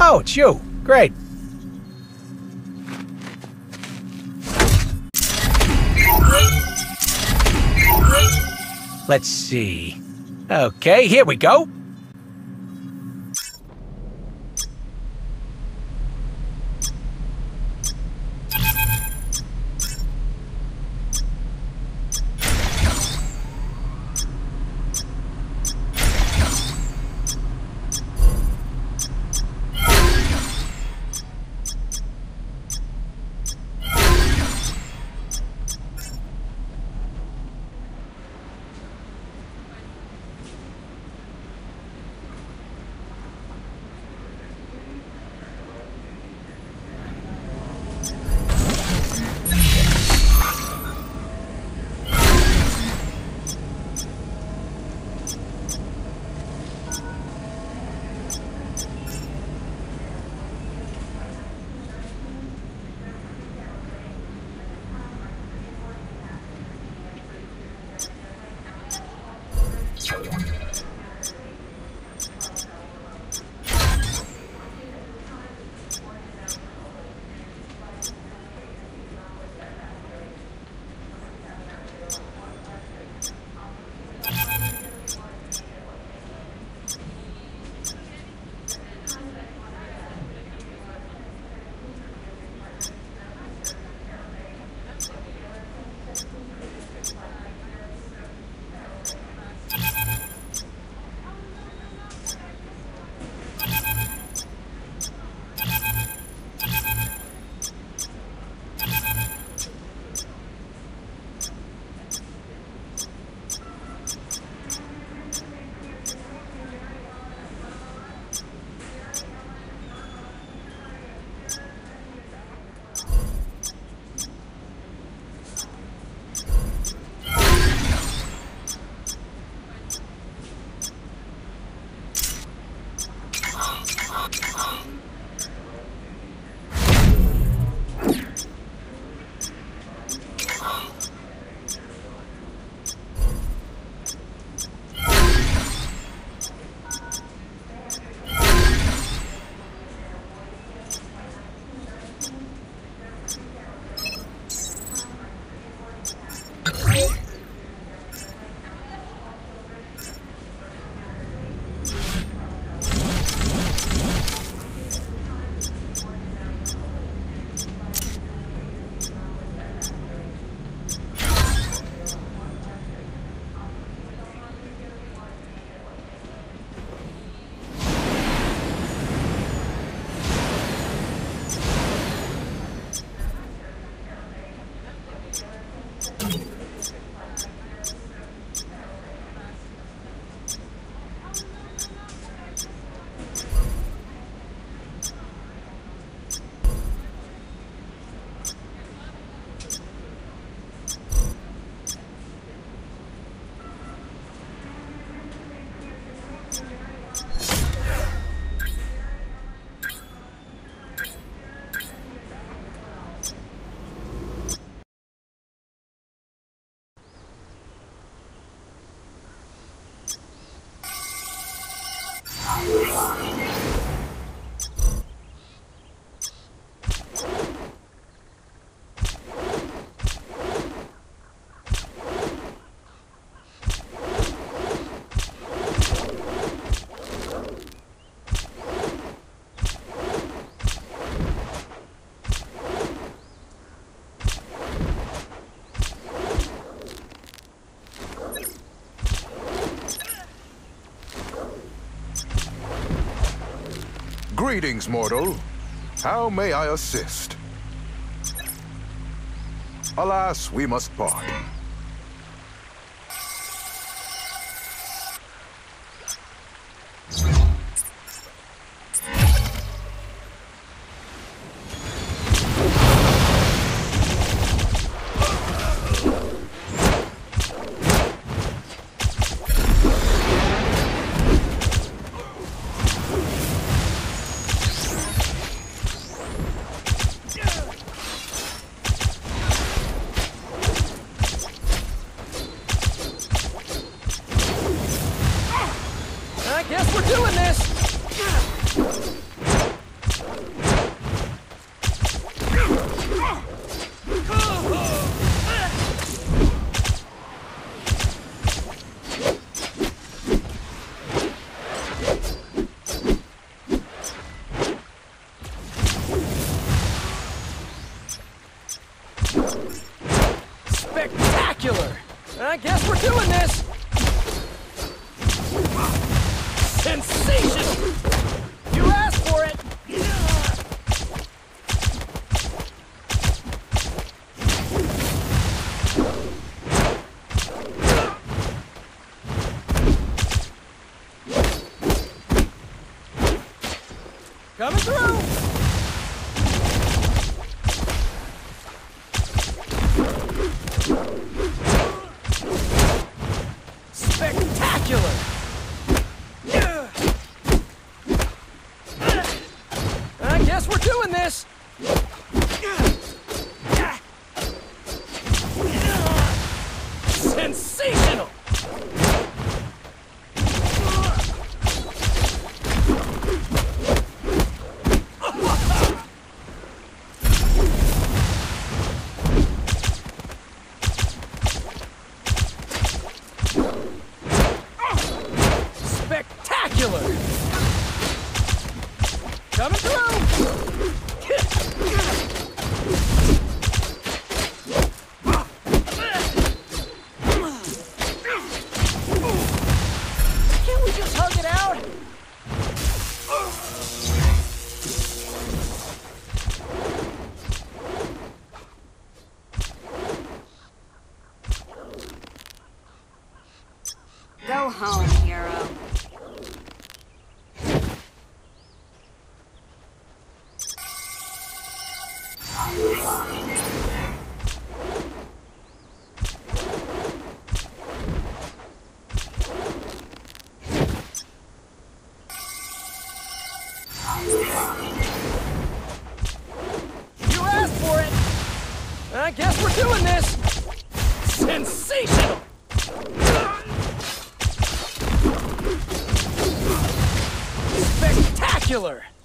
Oh, it's you. Great. Let's see. Okay, here we go. Greetings, mortal. How may I assist? Alas, we must part. Coming through! Spectacular!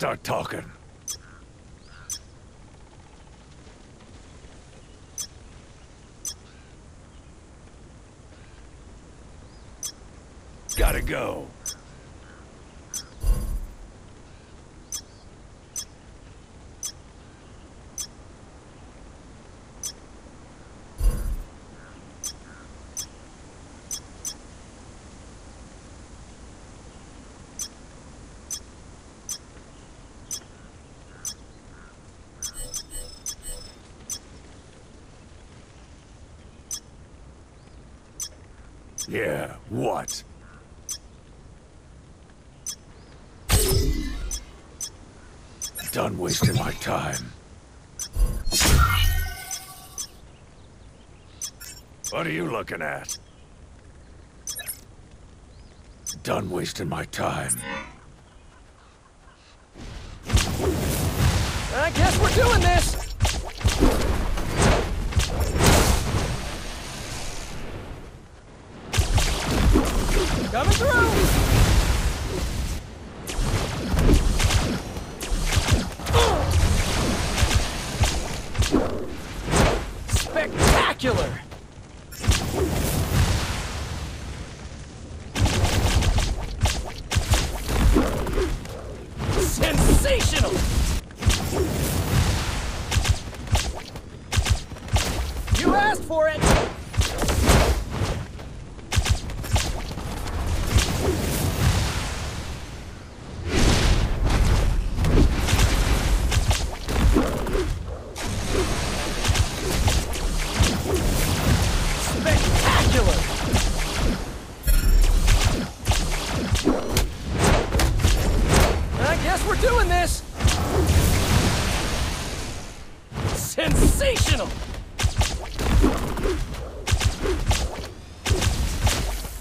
Start talking. Gotta go. Yeah, what? Done wasting my time. What are you looking at? Done wasting my time. I guess we're doing this! Coming through! Spectacular! I guess we're doing this! Sensational!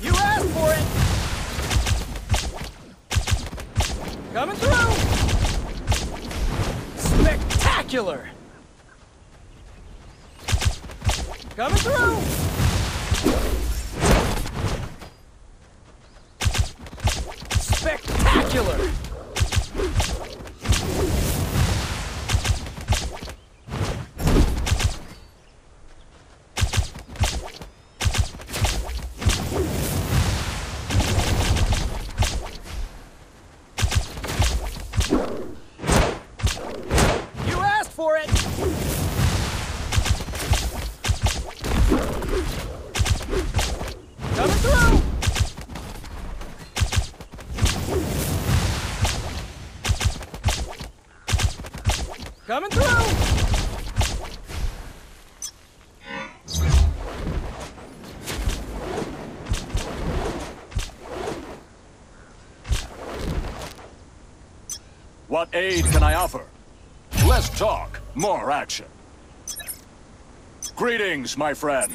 You asked for it! Coming through! Spectacular! Coming through! Spectacular! You asked for it! Coming through! Coming through! What aid can I offer? Less talk, more action. Greetings, my friend.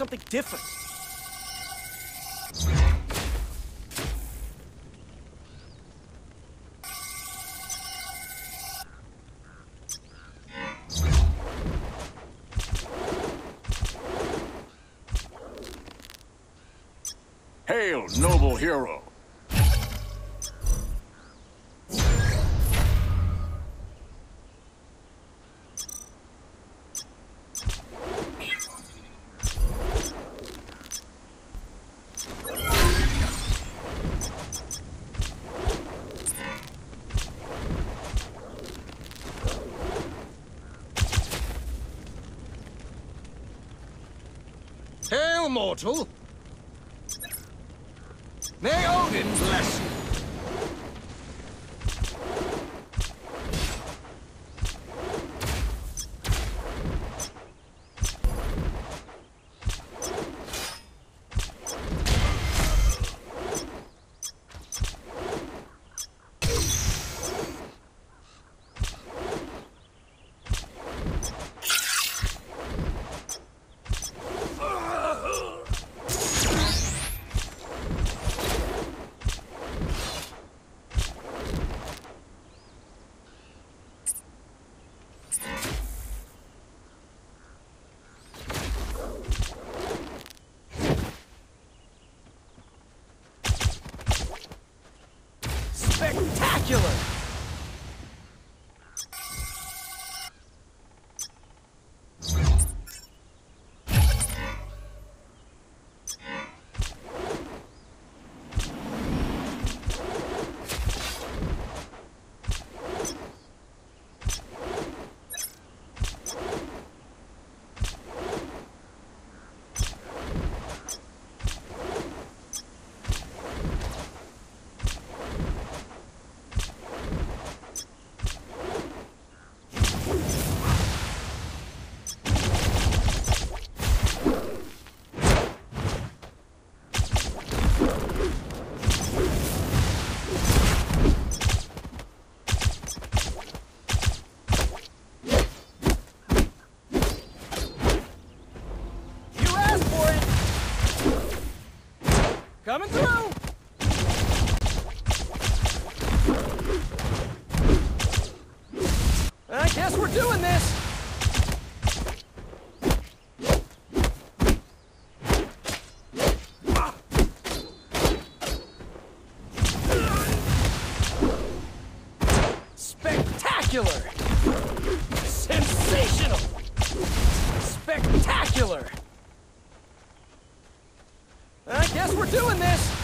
Something different. Hail, noble hero. Hail, mortal! May Odin bless you! Spectacular! You asked for it! Coming through! I guess we're doing this! Spectacular! Sensational! Spectacular! I guess we're doing this!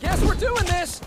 guess we're doing this!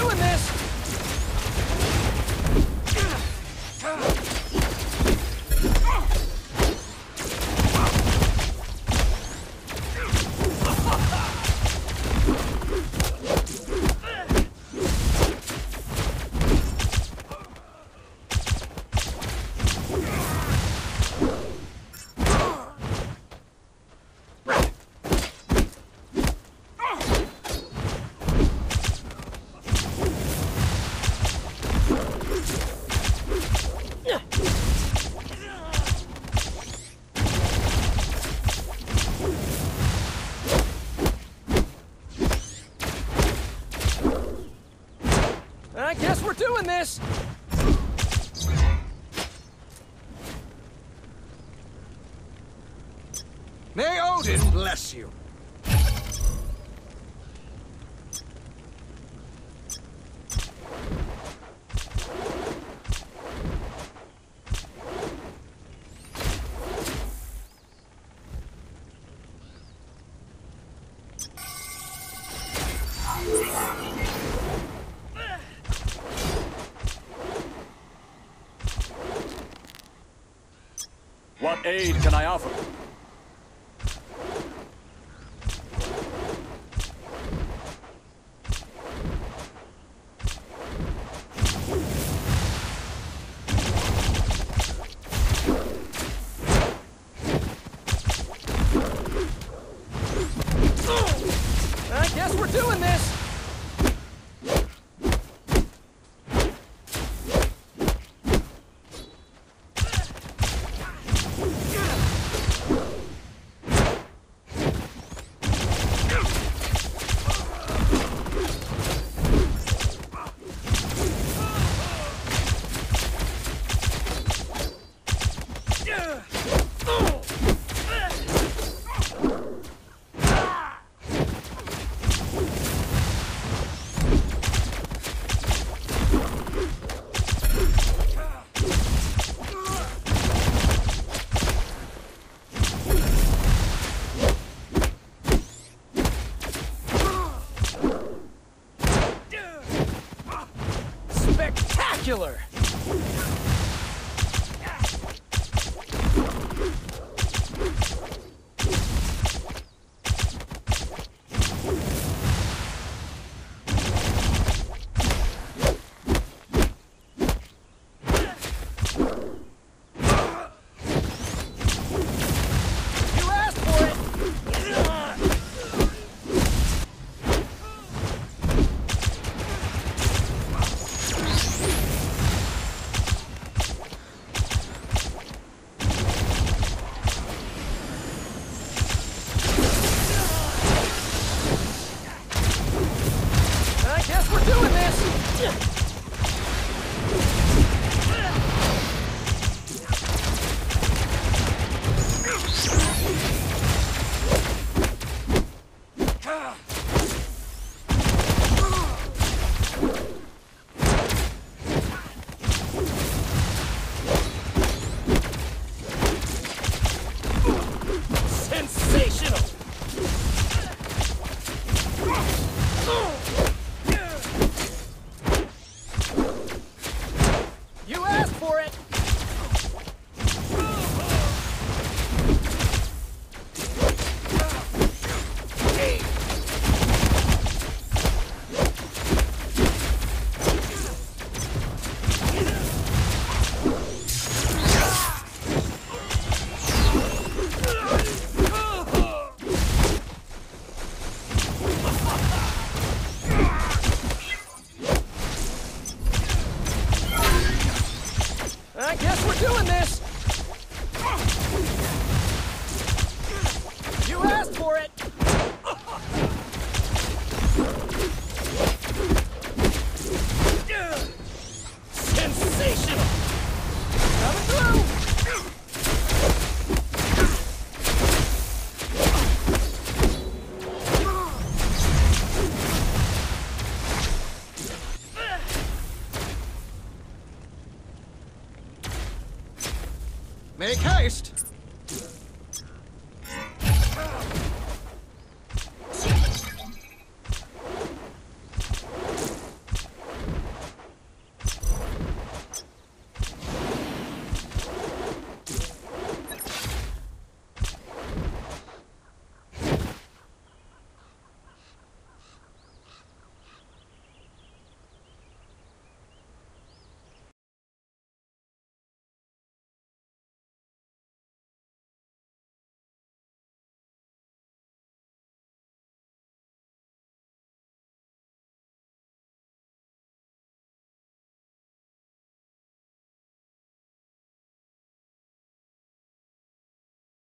doing this! May Odin bless you. What aid can I offer?